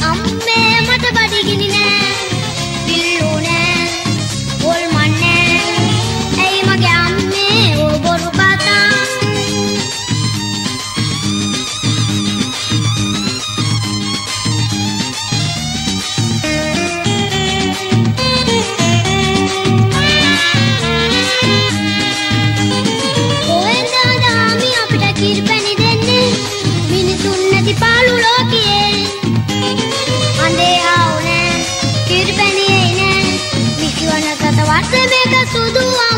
ấm me Você me surdo